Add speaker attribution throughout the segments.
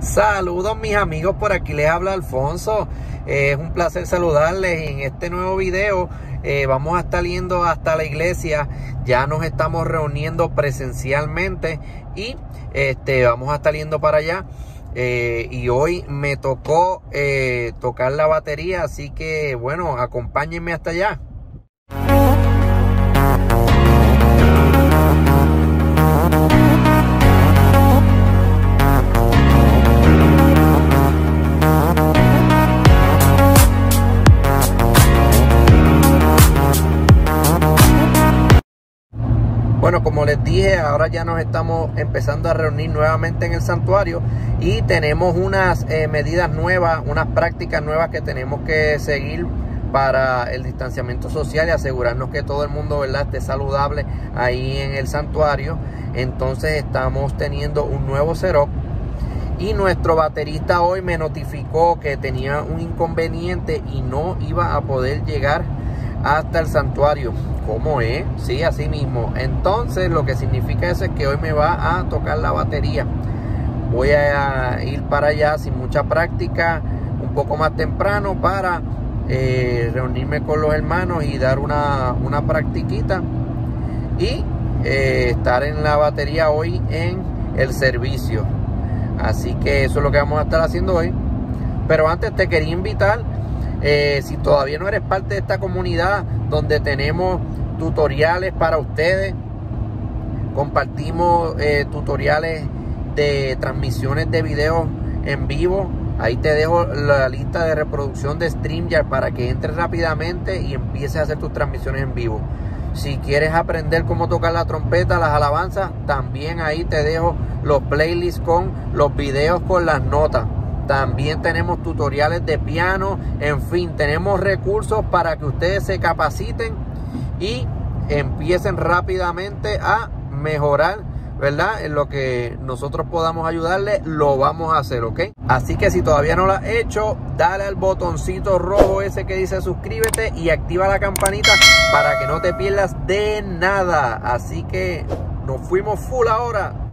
Speaker 1: Saludos mis amigos, por aquí les habla Alfonso. Eh, es un placer saludarles en este nuevo video. Eh, vamos a estar yendo hasta la iglesia. Ya nos estamos reuniendo presencialmente y este, vamos a estar yendo para allá. Eh, y hoy me tocó tocar la batería, así que bueno, acompáñenme hasta allá. Ahora ya nos estamos empezando a reunir nuevamente en el santuario y tenemos unas eh, medidas nuevas, unas prácticas nuevas que tenemos que seguir para el distanciamiento social y asegurarnos que todo el mundo ¿verdad? esté saludable ahí en el santuario. Entonces estamos teniendo un nuevo setup y nuestro baterista hoy me notificó que tenía un inconveniente y no iba a poder llegar hasta el santuario. ¿Cómo es? Sí, así mismo. Entonces lo que significa eso es que hoy me va a tocar la batería. Voy a ir para allá sin mucha práctica, un poco más temprano para eh, reunirme con los hermanos y dar una, una practiquita. Y eh, estar en la batería hoy en el servicio. Así que eso es lo que vamos a estar haciendo hoy. Pero antes te quería invitar, eh, si todavía no eres parte de esta comunidad donde tenemos tutoriales para ustedes. Compartimos eh, tutoriales de transmisiones de videos en vivo. Ahí te dejo la lista de reproducción de StreamYard para que entres rápidamente y empieces a hacer tus transmisiones en vivo. Si quieres aprender cómo tocar la trompeta, las alabanzas, también ahí te dejo los playlists con los videos con las notas. También tenemos tutoriales de piano. En fin, tenemos recursos para que ustedes se capaciten y empiecen rápidamente a mejorar, ¿verdad? En lo que nosotros podamos ayudarle, lo vamos a hacer, ¿ok? Así que si todavía no lo has hecho, dale al botoncito rojo ese que dice suscríbete y activa la campanita para que no te pierdas de nada. Así que nos fuimos full ahora.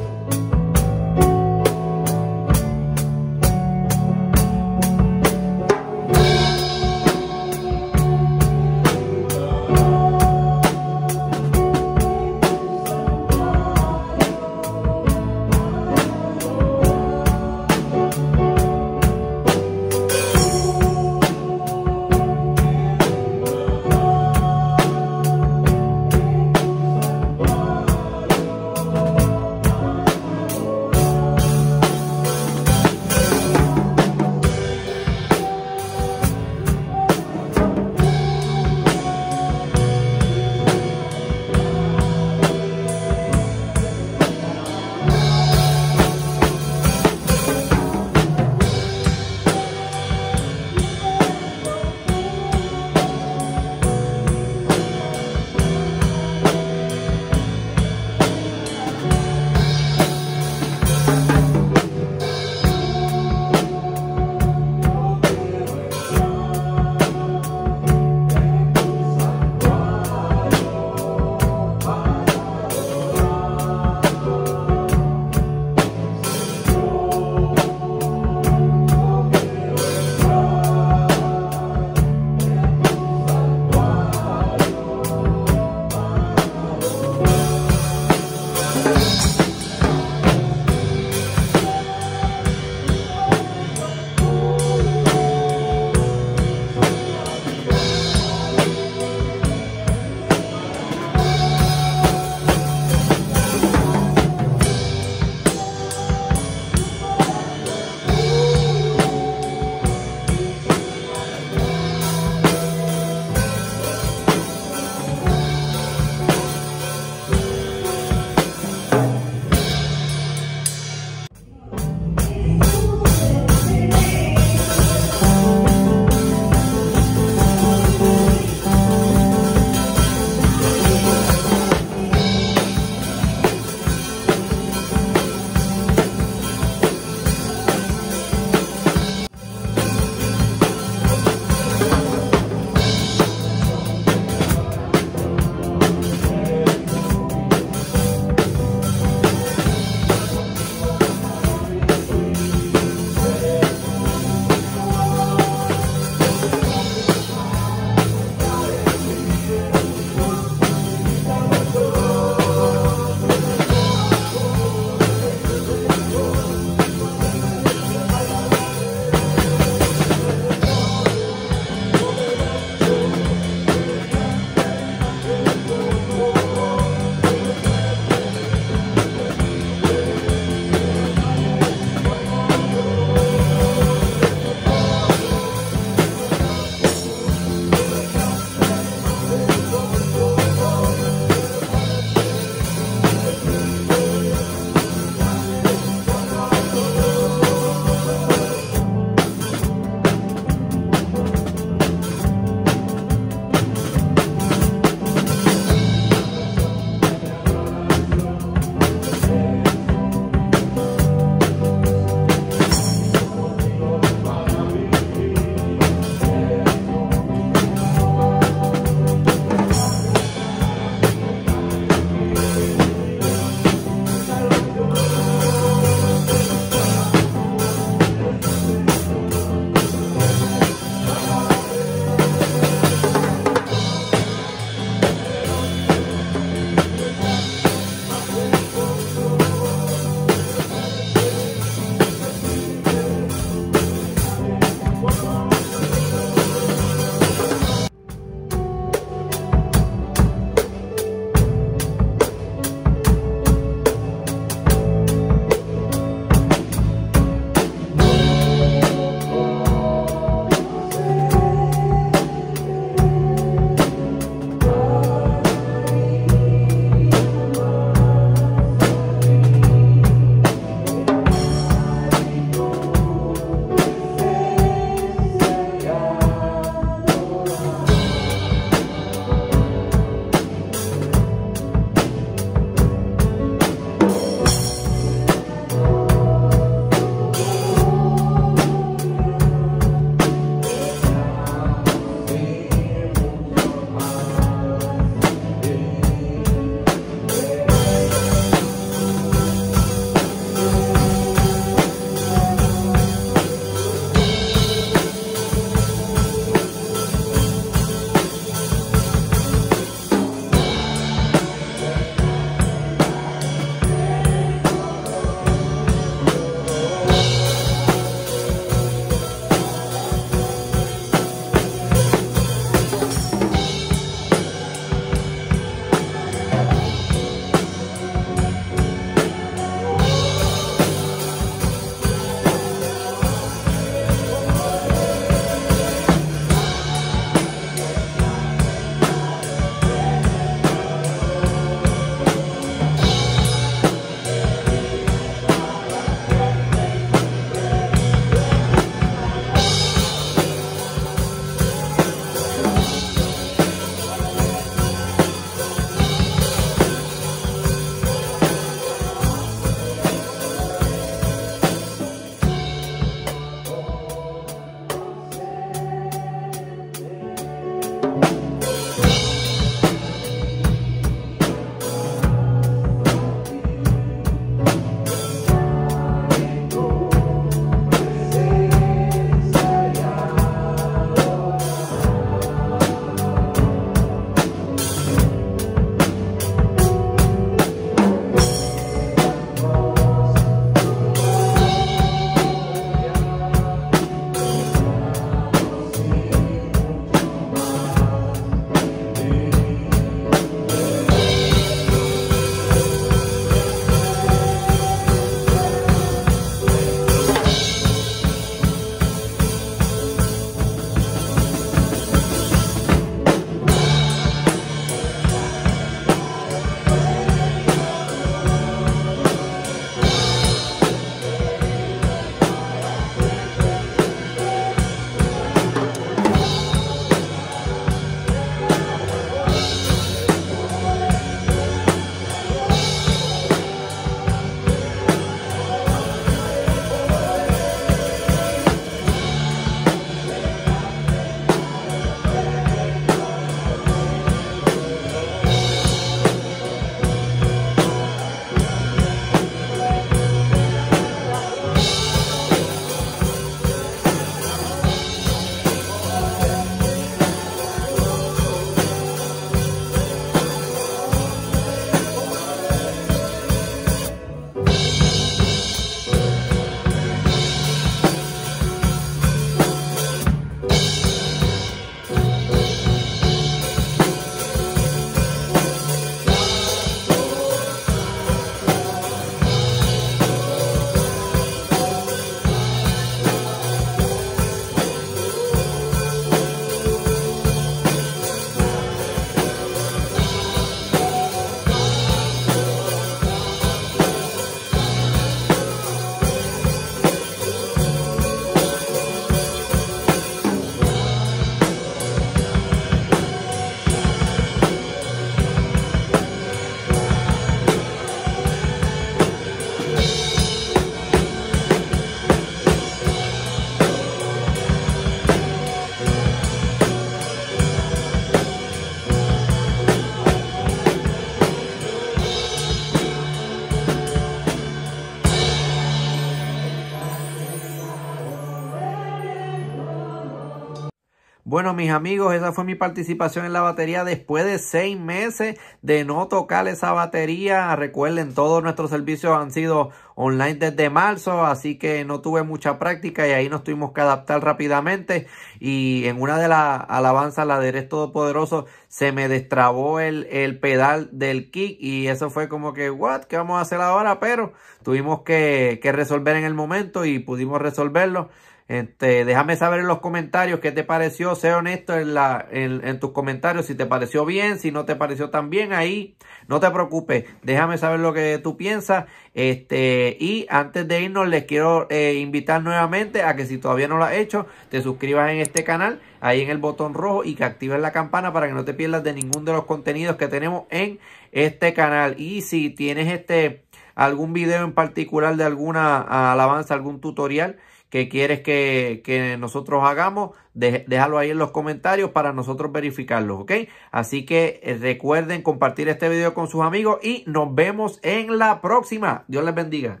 Speaker 1: Bueno, mis amigos, esa fue mi participación en la batería después de seis meses de no tocar esa batería. Recuerden, todos nuestros servicios han sido online desde marzo, así que no tuve mucha práctica y ahí nos tuvimos que adaptar rápidamente. Y en una de las alabanzas, la de Eres Todopoderoso, se me destrabó el, el pedal del kick y eso fue como que, what, ¿qué vamos a hacer ahora? Pero tuvimos que, que resolver en el momento y pudimos resolverlo. Este, déjame saber en los comentarios qué te pareció. Sé honesto en, la, en, tus comentarios si te pareció bien, si no te pareció tan bien. Ahí no te preocupes. Déjame saber lo que tú piensas. Este, y antes de irnos, les quiero eh, invitar nuevamente a que si todavía no lo has hecho, te suscribas en este canal, ahí en el botón rojo y que actives la campana para que no te pierdas de ninguno de los contenidos que tenemos en este canal. Y si tienes este algún video en particular de alguna alabanza, algún tutorial que quieres que, nosotros hagamos, déjalo ahí en los comentarios para nosotros verificarlo, ¿ok? Así que eh, recuerden compartir este video con sus amigos y nos vemos en la próxima. Dios les bendiga.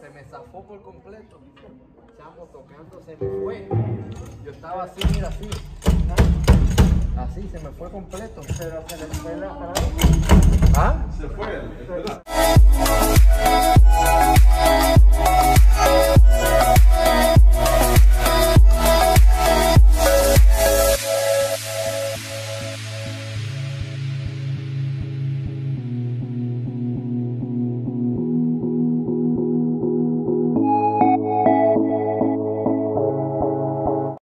Speaker 1: Se me zafó por completo. Chamo tocando, se me fue. Yo estaba así, mira, así. Así, se me fue completo. Pero se le fue la ¿Ah? Se fue.